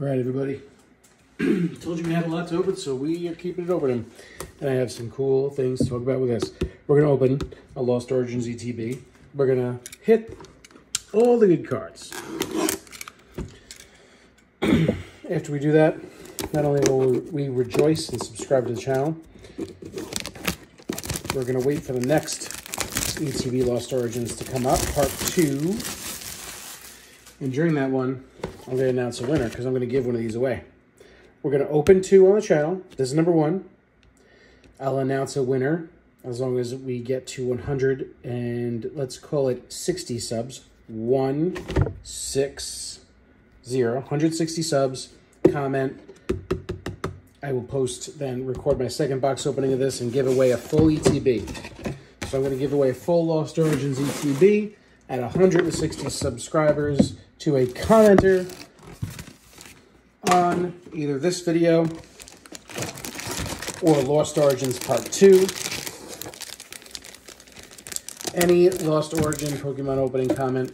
All right, everybody. Told you we had a lot to open, so we are keeping it open. And I have some cool things to talk about with this. We're going to open a Lost Origins ETB. We're going to hit all the good cards. After we do that, not only will we rejoice and subscribe to the channel, we're going to wait for the next ETB Lost Origins to come up, part two. And during that one, I'm going to announce a winner because I'm going to give one of these away. We're going to open two on the channel. This is number one. I'll announce a winner as long as we get to 100 and let's call it 60 subs. One, six, zero. 160 subs. Comment. I will post, then record my second box opening of this and give away a full ETB. So I'm going to give away a full Lost Origins ETB at 160 subscribers to a commenter on either this video or Lost Origins Part 2. Any Lost Origin Pokemon opening comment,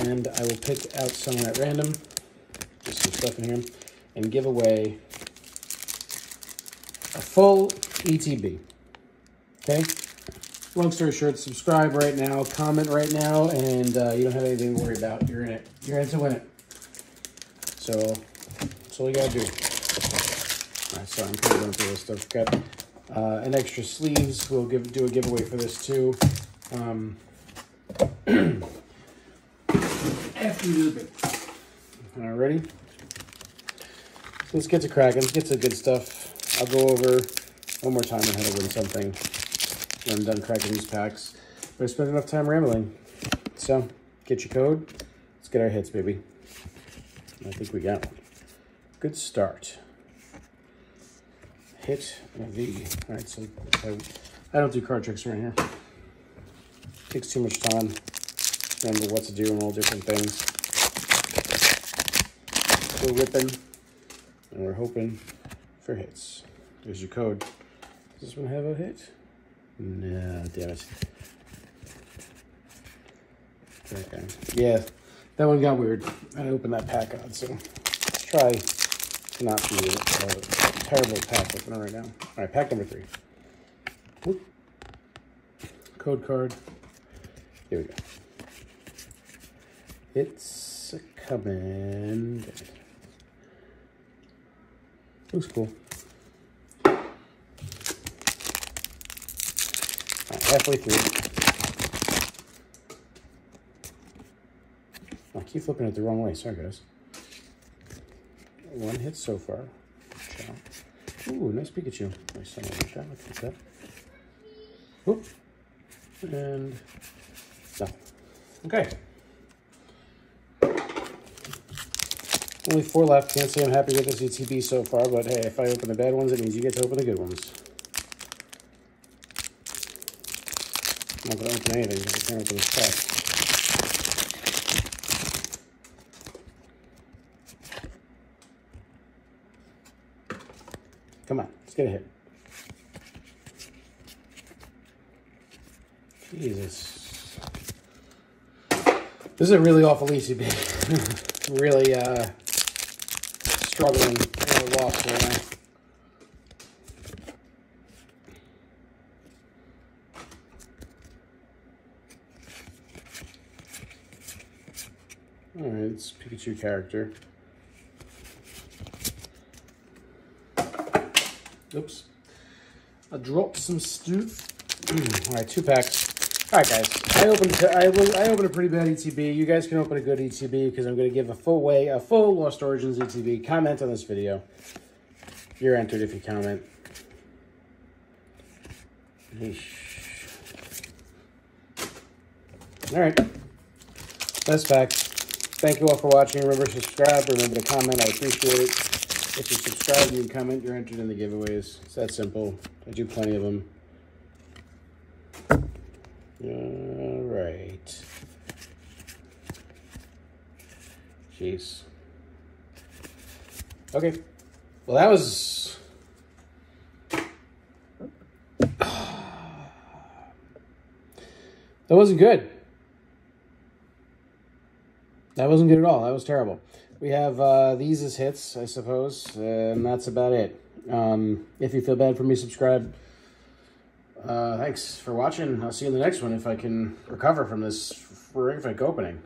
and I will pick out someone at random, just some stuff in here, and give away a full ETB. Okay? Long story short, subscribe right now, comment right now, and uh, you don't have anything to worry about. You're in it. You're in to win it. So that's all you gotta do. All right, sorry, I'm kind of going through this stuff. Got uh, an extra sleeves. We'll give do a giveaway for this too. Um, after we do the bit. All right, ready? So let's get to cracking. Let's get to good stuff. I'll go over one more time on how to win something when I'm done cracking these packs. But I spent enough time rambling. So, get your code. Let's get our hits, baby. I think we got one. Good start. Hit V. All right, so I, I don't do card tricks right here. Takes too much time. Remember what to do and all different things. We're ripping, and we're hoping for hits. There's your code. Does this one have a hit? No, damn it. Okay. Yeah, that one got weird. I opened that pack on, so let's try to not be a, a terrible pack opener right now. All right, pack number three. Whoop. Code card. Here we go. It's coming. Looks cool. Halfway through. I keep flipping it the wrong way. Sorry, guys. One hit so far. Ooh, nice Pikachu. Nice a shot. Let's that. Whoop. And no. Okay. Only four left. Can't say I'm happy with this ETB so far, but hey, if I open the bad ones, it means you get to open the good ones. Not going to open anything because I can't open this pack. Come on, let's get a hit. Jesus. This is a really awful ETB. really uh, struggling. Really lost right now. Alright, it's Pikachu character. Oops. I dropped some stuff. Alright, two packs. Alright guys, I opened I will I opened a pretty bad ETB. You guys can open a good ETB because I'm gonna give a full way a full Lost Origins ETB. Comment on this video. You're entered if you comment. Alright. Best pack. Thank you all for watching. Remember to subscribe. Remember to comment. I appreciate it. If you subscribe and you comment, you're entered in the giveaways. It's that simple. I do plenty of them. All right. Jeez. Okay. Well, that was... That wasn't good. That wasn't good at all. That was terrible. we have uh, these as hits, I suppose, and that's about it. Um, if you feel bad for me, subscribe. Uh, thanks for watching. I'll see you in the next one if I can recover from this horrific opening.